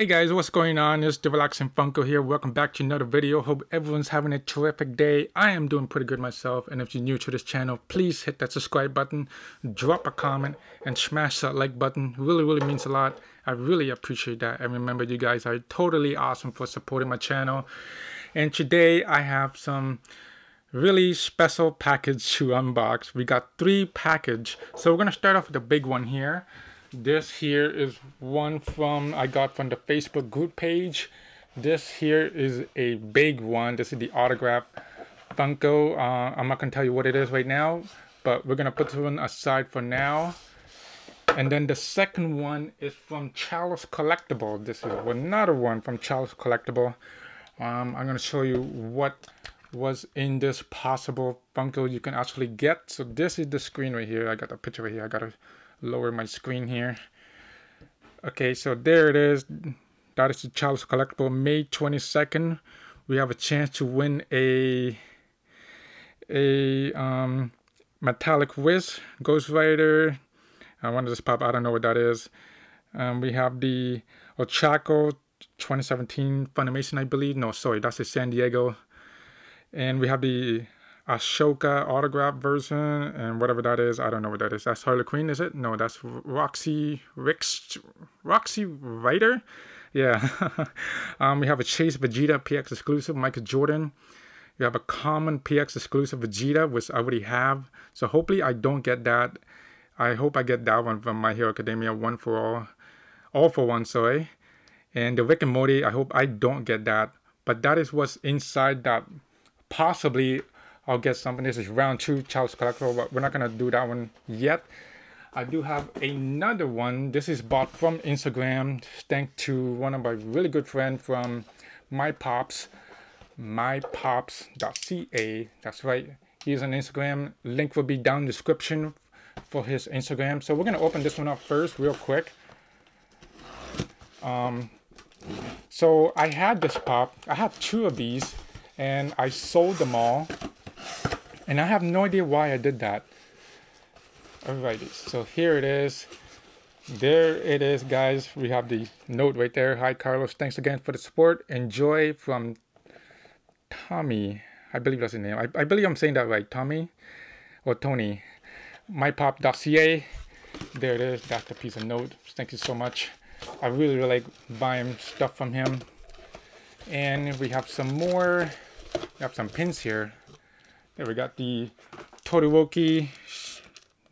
Hey guys, what's going on? It's the and Funko here. Welcome back to another video. Hope everyone's having a terrific day. I am doing pretty good myself. And if you're new to this channel, please hit that subscribe button, drop a comment, and smash that like button. Really, really means a lot. I really appreciate that. And remember, you guys are totally awesome for supporting my channel. And today I have some really special package to unbox. We got three package. So we're gonna start off with the big one here. This here is one from I got from the Facebook group page. This here is a big one. This is the autograph Funko. Uh, I'm not gonna tell you what it is right now, but we're gonna put this one aside for now. And then the second one is from Chalice Collectible. This is another one from Chalice Collectible. Um, I'm gonna show you what was in this possible Funko you can actually get. So this is the screen right here. I got a picture right here. I got a lower my screen here. Okay, so there it is. That is the Chalice Collectible, May 22nd. We have a chance to win a a um, metallic whiz Ghost Rider. I wanted this pop. I don't know what that is. Um, we have the Ochako 2017 Funimation, I believe. No, sorry, that's the San Diego. And we have the Ahsoka autograph version and whatever that is. I don't know what that is. That's Harley Quinn, is it? No, that's Roxy Rix, Roxy Ryder. Yeah. um, we have a Chase Vegeta PX exclusive, Michael Jordan. We have a common PX exclusive Vegeta, which I already have. So hopefully I don't get that. I hope I get that one from My Hero Academia, one for all, all for one, sorry. And the Rick and Morty, I hope I don't get that. But that is what's inside that possibly I'll get something. This is round two, Chalice Collectible, but we're not gonna do that one yet. I do have another one. This is bought from Instagram. Thanks to one of my really good friend from My Pops, mypops.ca. That's right. He's on Instagram. Link will be down description for his Instagram. So we're gonna open this one up first, real quick. Um, so I had this pop. I have two of these, and I sold them all and I have no idea why I did that. Alrighty, so here it is. There it is, guys. We have the note right there. Hi, Carlos. Thanks again for the support. Enjoy from Tommy. I believe that's the name. I, I believe I'm saying that right. Tommy or Tony. MyPop.ca. There it is. That's the piece of note. Thank you so much. I really, really like buying stuff from him. And we have some more. We have some pins here. There we got the Todoroki.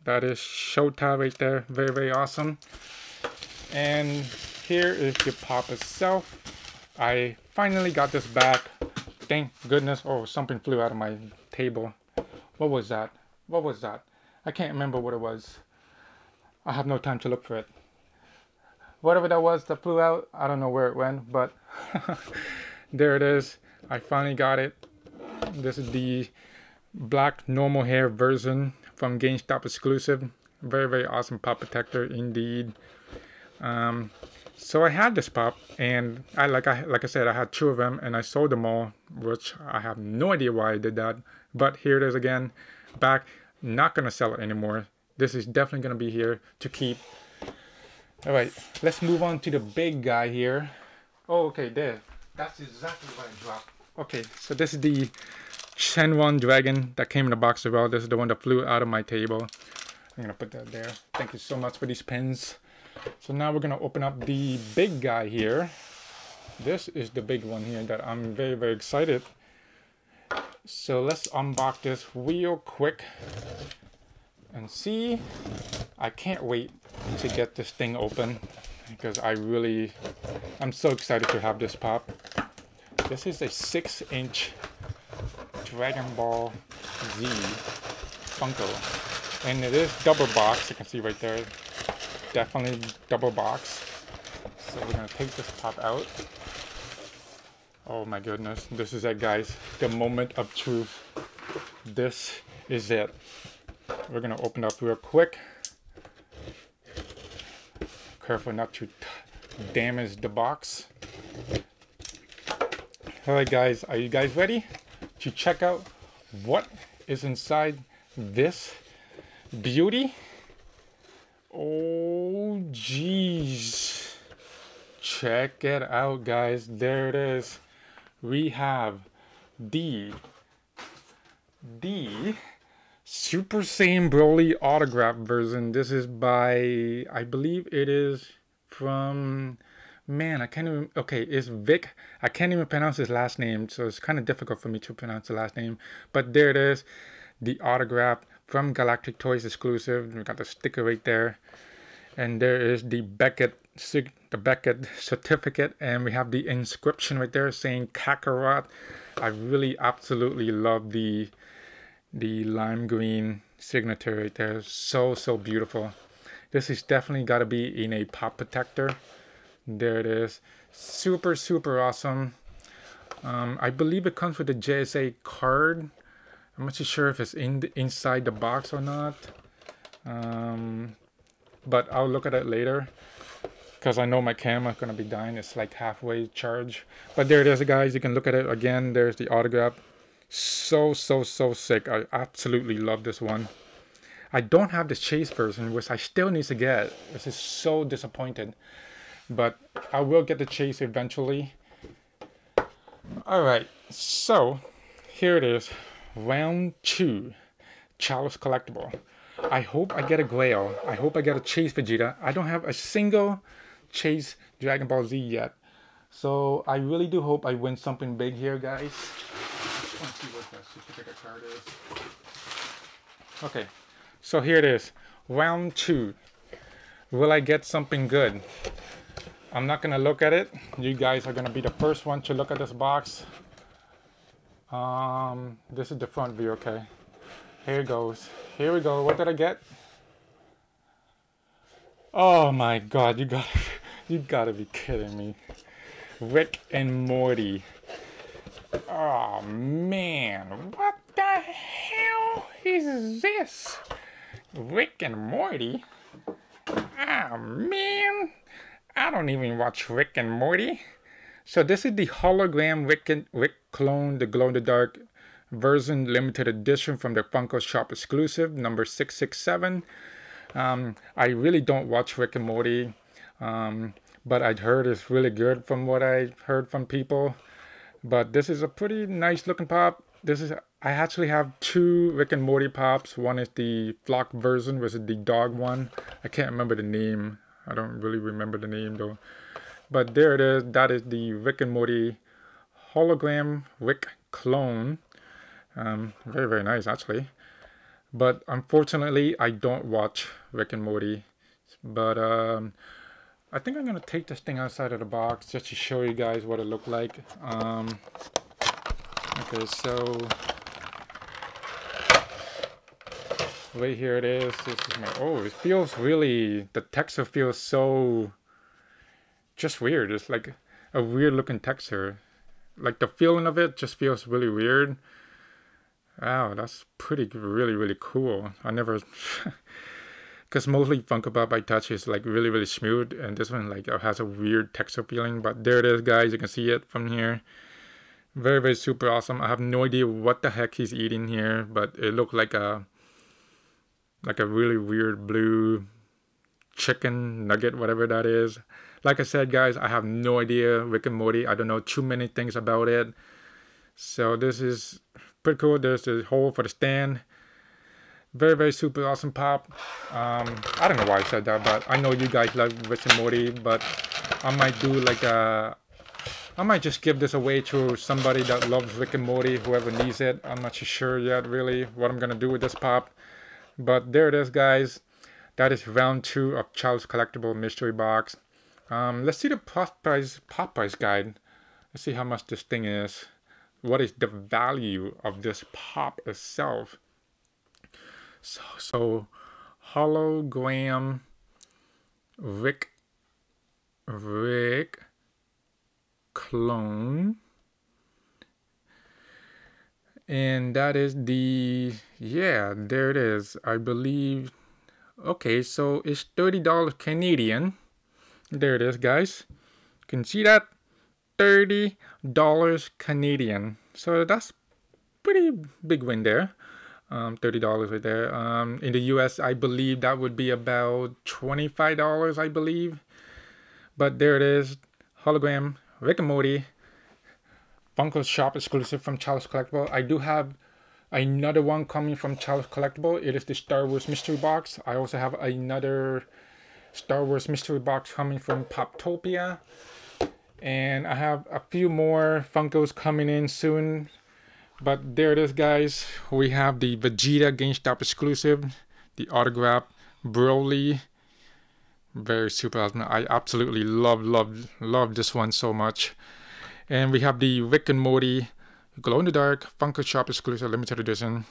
That is Shota right there. Very, very awesome. And here is the pop itself. I finally got this back. Thank goodness. Oh, something flew out of my table. What was that? What was that? I can't remember what it was. I have no time to look for it. Whatever that was that flew out, I don't know where it went, but there it is. I finally got it. This is the black normal hair version from GameStop exclusive. Very, very awesome pop protector indeed. Um, so I had this pop, and I like I like I said, I had two of them, and I sold them all, which I have no idea why I did that. But here it is again, back. Not gonna sell it anymore. This is definitely gonna be here to keep. All right, let's move on to the big guy here. Oh, okay, there. That's exactly what I dropped. Okay, so this is the Shenron Dragon that came in the box as well. This is the one that flew out of my table. I'm gonna put that there. Thank you so much for these pins. So now we're gonna open up the big guy here. This is the big one here that I'm very, very excited. So let's unbox this real quick and see. I can't wait to get this thing open because I really, I'm so excited to have this pop. This is a six inch Dragon Ball Z Funko. And it is double box, you can see right there. Definitely double box. So we're gonna take this pop out. Oh my goodness, this is it guys. The moment of truth. This is it. We're gonna open up real quick. Careful not to damage the box. Alright guys, are you guys ready? To check out what is inside this beauty. Oh, jeez. check it out, guys. There it is. We have the the Super Saiyan Broly autograph version. This is by I believe it is from man, I can't even okay, it's Vic. I can't even pronounce his last name, so it's kind of difficult for me to pronounce the last name. But there it is. The autograph from Galactic Toys exclusive. We got the sticker right there. And there is the Beckett the Beckett certificate and we have the inscription right there saying Kakarot. I really absolutely love the the lime green signature right there. So so beautiful. This is definitely got to be in a pop protector. There it is. Super super awesome. Um, I believe it comes with a JSA card. I'm not too sure if it's in the, inside the box or not. Um, but I'll look at it later because I know my camera gonna be dying. It's like halfway charge. But there it is, guys. You can look at it again. There's the autograph. So so so sick. I absolutely love this one. I don't have the chase version, which I still need to get. This is so disappointed. But I will get the chase eventually. Alright, so here it is round two Chalice Collectible. I hope I get a Grail. I hope I get a Chase Vegeta. I don't have a single Chase Dragon Ball Z yet. So I really do hope I win something big here, guys. Let's see what that certificate card is. Okay, so here it is. Round two. Will I get something good? I'm not gonna look at it. You guys are gonna be the first one to look at this box. Um, this is the front view, okay. Here it goes. Here we go. What did I get? Oh my god, you gotta you gotta be kidding me. Rick and Morty. Oh man, what the hell is this? Rick and Morty? Oh man, I don't even watch Rick and Morty. So this is the hologram Rick, and, Rick clone, the glow-in-the-dark version, limited edition from the Funko Shop exclusive, number 667. Um, I really don't watch Rick and Morty, um, but I'd heard it's really good from what I heard from people. But this is a pretty nice looking pop. This is I actually have two Rick and Morty pops. One is the flock version, which is the dog one. I can't remember the name. I don't really remember the name though. But there it is. That is the Rick and Morty hologram Rick clone. Um, very, very nice actually. But unfortunately, I don't watch Rick and Morty. But um, I think I'm gonna take this thing outside of the box just to show you guys what it looked like. Um, okay, so right here it is. This is my. Oh, it feels really. The texture feels so just weird. It's like a weird looking texture. Like the feeling of it just feels really weird. Wow, that's pretty really really cool. I never because mostly Funko Pop I touch is like really really smooth and this one like has a weird texture feeling but there it is guys you can see it from here very very super awesome I have no idea what the heck he's eating here but it looked like a like a really weird blue chicken nugget whatever that is like I said, guys, I have no idea Rick and Morty. I don't know too many things about it. So this is pretty cool. There's a hole for the stand. Very, very super awesome pop. Um, I don't know why I said that, but I know you guys love Rick and Morty, but I might do like a... I might just give this away to somebody that loves Rick and Morty, whoever needs it. I'm not sure yet, really, what I'm to do with this pop. But there it is, guys. That is round two of Chalice Collectible Mystery Box. Um, let's see the pop price, pop price guide. Let's see how much this thing is. What is the value of this pop itself? So, so hologram Rick Rick clone and that is the yeah there it is i believe okay so it's $30 canadian there it is, guys. You can see that $30 Canadian. So that's pretty big win there. Um, $30 right there. Um, in the US, I believe that would be about $25, I believe. But there it is. hologram Rick and Morty Funko Shop exclusive from Chalice Collectible. I do have another one coming from Chalice Collectible. It is the Star Wars Mystery Box. I also have another Star Wars Mystery Box coming from Poptopia. And I have a few more Funkos coming in soon. But there it is, guys. We have the Vegeta GameStop exclusive, the autograph Broly. Very super. I absolutely love, love, love this one so much. And we have the Rick and Morty Glow in the Dark Funko Shop exclusive limited edition.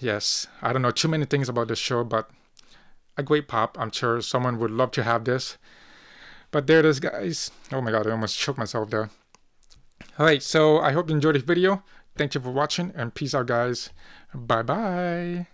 Yes, I don't know too many things about this show, but a great pop. I'm sure someone would love to have this. But there it is, guys. Oh my god, I almost choked myself there. Alright, so I hope you enjoyed this video. Thank you for watching and peace out, guys. Bye bye.